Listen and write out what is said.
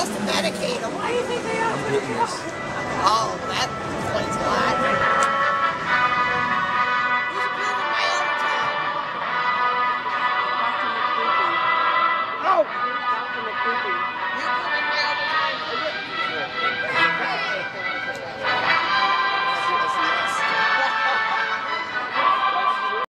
supposed medicate them. Why do you think they are? I'm. Oh, that explains a lot. Who's